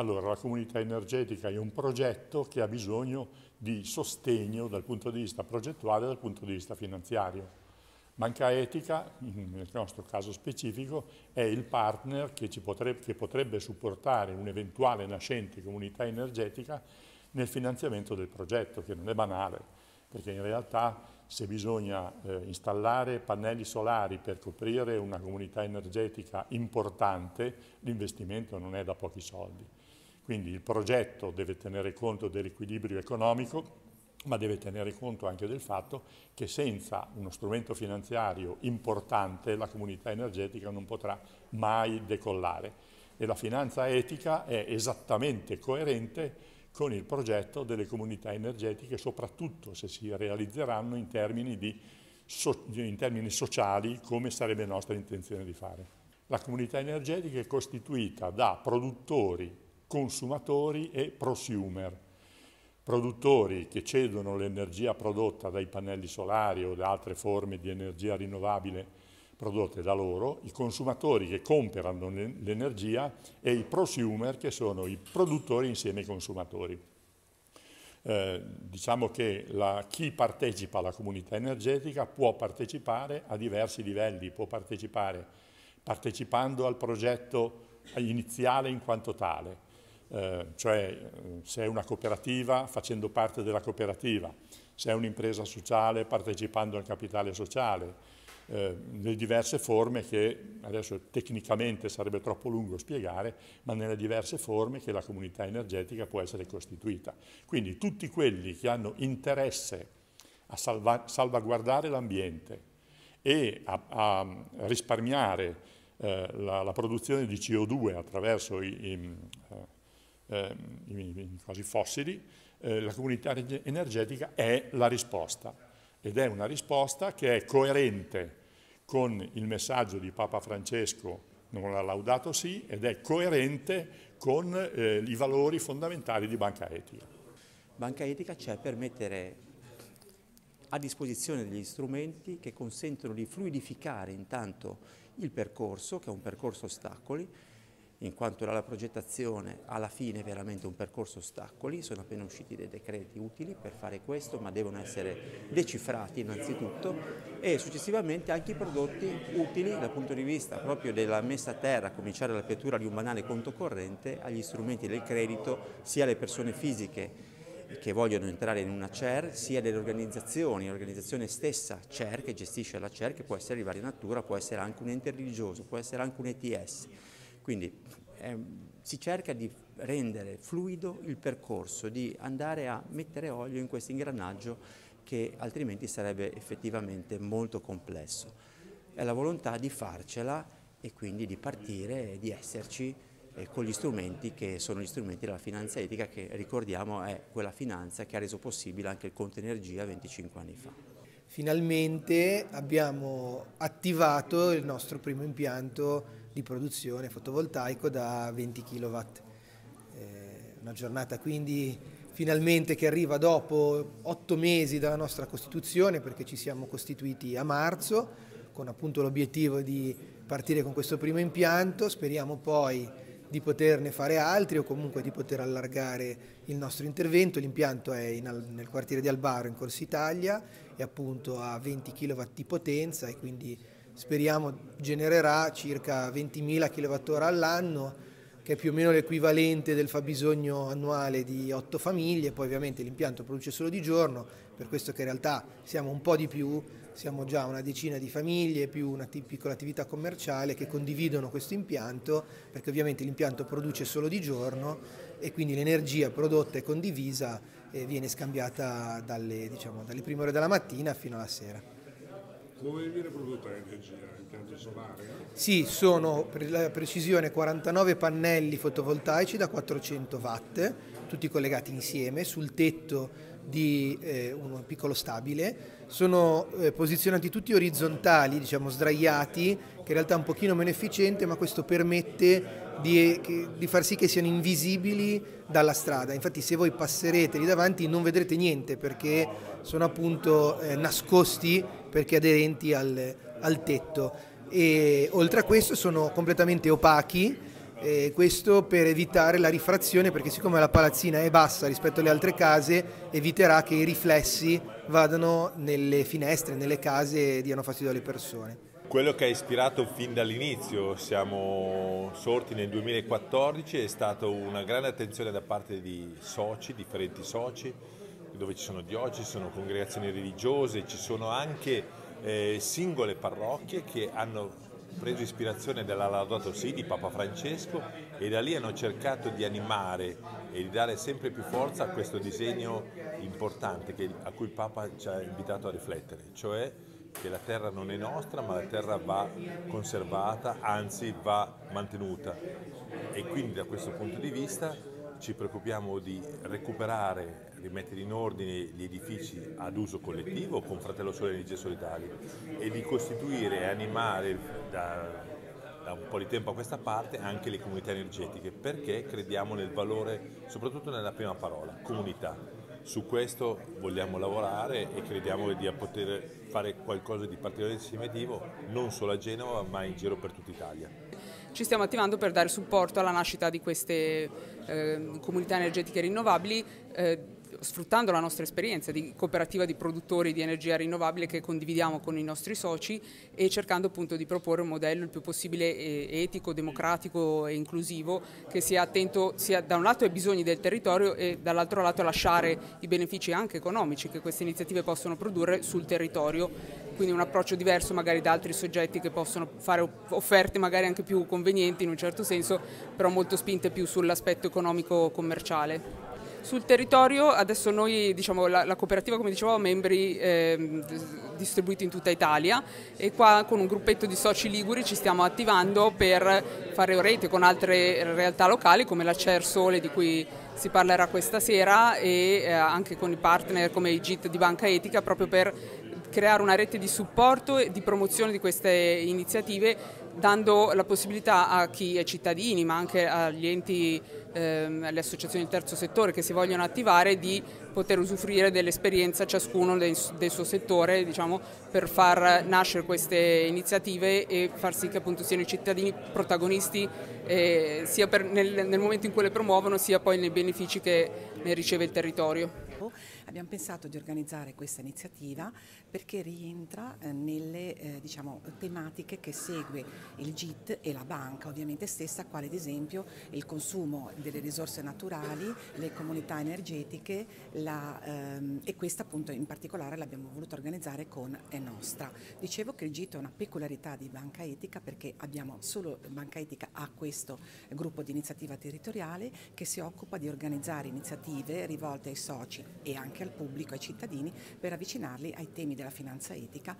Allora, la comunità energetica è un progetto che ha bisogno di sostegno dal punto di vista progettuale e dal punto di vista finanziario. Banca Etica, nel nostro caso specifico, è il partner che, potrebbe, che potrebbe supportare un'eventuale nascente comunità energetica nel finanziamento del progetto, che non è banale, perché in realtà se bisogna eh, installare pannelli solari per coprire una comunità energetica importante, l'investimento non è da pochi soldi. Quindi il progetto deve tenere conto dell'equilibrio economico ma deve tenere conto anche del fatto che senza uno strumento finanziario importante la comunità energetica non potrà mai decollare e la finanza etica è esattamente coerente con il progetto delle comunità energetiche, soprattutto se si realizzeranno in termini, di, in termini sociali, come sarebbe nostra intenzione di fare. La comunità energetica è costituita da produttori, consumatori e prosumer produttori che cedono l'energia prodotta dai pannelli solari o da altre forme di energia rinnovabile prodotte da loro, i consumatori che comprano l'energia e i prosumer che sono i produttori insieme ai consumatori. Eh, diciamo che la, chi partecipa alla comunità energetica può partecipare a diversi livelli, può partecipare partecipando al progetto iniziale in quanto tale, eh, cioè se è una cooperativa facendo parte della cooperativa, se è un'impresa sociale partecipando al capitale sociale, eh, le diverse forme che adesso tecnicamente sarebbe troppo lungo spiegare, ma nelle diverse forme che la comunità energetica può essere costituita. Quindi tutti quelli che hanno interesse a salva salvaguardare l'ambiente e a, a risparmiare eh, la, la, produzione di CO2 attraverso i, i eh, eh, i, quasi fossili, eh, la comunità energetica è la risposta ed è una risposta che è coerente con il messaggio di Papa Francesco, non l'ha laudato sì, ed è coerente con eh, i valori fondamentali di Banca Etica. Banca Etica c'è per mettere a disposizione degli strumenti che consentono di fluidificare intanto il percorso, che è un percorso ostacoli, in quanto la progettazione alla fine è veramente un percorso ostacoli, sono appena usciti dei decreti utili per fare questo, ma devono essere decifrati innanzitutto e successivamente anche i prodotti utili dal punto di vista proprio della messa a terra, a cominciare dall'apertura di un banale conto corrente agli strumenti del credito, sia alle persone fisiche che vogliono entrare in una CER, sia delle organizzazioni, l'organizzazione stessa CER che gestisce la CER, che può essere di varia natura, può essere anche un ente religioso, può essere anche un ETS quindi eh, si cerca di rendere fluido il percorso, di andare a mettere olio in questo ingranaggio che altrimenti sarebbe effettivamente molto complesso. È la volontà di farcela e quindi di partire e di esserci eh, con gli strumenti che sono gli strumenti della finanza etica che ricordiamo è quella finanza che ha reso possibile anche il conto energia 25 anni fa. Finalmente abbiamo attivato il nostro primo impianto di produzione fotovoltaico da 20 kW. Eh, una giornata quindi finalmente che arriva dopo otto mesi dalla nostra costituzione perché ci siamo costituiti a marzo con appunto l'obiettivo di partire con questo primo impianto, speriamo poi di poterne fare altri o comunque di poter allargare il nostro intervento. L'impianto è in, nel quartiere di Albaro in Corsa Italia, è appunto a 20 kW di potenza e quindi speriamo genererà circa 20.000 kWh all'anno, che è più o meno l'equivalente del fabbisogno annuale di 8 famiglie, poi ovviamente l'impianto produce solo di giorno, per questo che in realtà siamo un po' di più, siamo già una decina di famiglie più una piccola attività commerciale che condividono questo impianto, perché ovviamente l'impianto produce solo di giorno e quindi l'energia prodotta e condivisa eh, viene scambiata dalle, diciamo, dalle prime ore della mattina fino alla sera. Come viene prodotta l'energia? Impianto solare? Sì, sono per la precisione 49 pannelli fotovoltaici da 400 watt, tutti collegati insieme sul tetto di eh, un piccolo stabile. Sono eh, posizionati tutti orizzontali, diciamo sdraiati, che in realtà è un pochino meno efficiente, ma questo permette di, di, far sì che siano invisibili dalla strada. Infatti se voi passerete lì davanti non vedrete niente perché sono appunto eh, nascosti perché aderenti al, al, tetto. E oltre a questo sono completamente opachi E questo per evitare la rifrazione perché siccome la palazzina è bassa rispetto alle altre case eviterà che i riflessi vadano nelle finestre, nelle case e diano fastidio alle persone. Quello che ha ispirato fin dall'inizio, siamo sorti nel 2014, è stata una grande attenzione da parte di soci, differenti soci, dove ci sono diocesi, ci sono congregazioni religiose, ci sono anche eh, singole parrocchie che hanno preso ispirazione dalla Laudato Si di Papa Francesco e da lì hanno cercato di animare e di dare sempre più forza a questo disegno importante che, a cui il Papa ci ha invitato a riflettere, cioè che la terra non è nostra ma la terra va conservata, anzi va mantenuta. E quindi da questo punto di vista ci preoccupiamo di recuperare, rimettere in ordine gli edifici ad uso collettivo con Fratello Sole Energie Solidali e di costituire e animare da, da un po' di tempo a questa parte anche le comunità energetiche perché crediamo nel valore, soprattutto nella prima parola, comunità su questo vogliamo lavorare e crediamo di poter fare qualcosa di particolarmente significativo non solo a Genova ma in giro per tutta Italia. Ci stiamo attivando per dare supporto alla nascita di queste eh, comunità energetiche rinnovabili eh, sfruttando la nostra esperienza di cooperativa di produttori di energia rinnovabile che condividiamo con i nostri soci e cercando appunto di proporre un modello il più possibile eh, etico, democratico e inclusivo che sia attento sia da un lato ai bisogni del territorio e dall'altro lato a lasciare i benefici anche economici che queste iniziative possono produrre sul territorio quindi un approccio diverso magari da altri soggetti che possono fare offerte magari anche più convenienti in un certo senso, però molto spinte più sull'aspetto economico commerciale. Sul territorio adesso noi, diciamo, la, la cooperativa come dicevo ha membri eh, distribuiti in tutta Italia e qua con un gruppetto di soci liguri ci stiamo attivando per fare rete con altre realtà locali come la Cer Sole di cui si parlerà questa sera e eh, anche con i partner come i GIT di Banca Etica proprio per creare una rete di supporto e di promozione di queste iniziative dando la possibilità a chi è cittadini ma anche agli enti, ehm, alle associazioni del terzo settore che si vogliono attivare di poter usufruire dell'esperienza ciascuno del, del suo settore diciamo, per far nascere queste iniziative e far sì che appunto siano i cittadini protagonisti eh, sia per, nel, nel momento in cui le promuovono sia poi nei benefici che ne riceve il territorio. Abbiamo pensato di organizzare questa iniziativa perché rientra eh, nelle eh, diciamo, tematiche che segue il GIT e la banca ovviamente stessa, quale ad esempio il consumo delle risorse naturali, le comunità energetiche la, ehm, e questa appunto in particolare l'abbiamo voluto organizzare con È Nostra. Dicevo che il GIT è una peculiarità di Banca Etica perché abbiamo solo Banca Etica ha questo gruppo di iniziativa territoriale che si occupa di organizzare iniziative rivolte ai soci e anche al pubblico, ai cittadini, per avvicinarli ai temi della finanza etica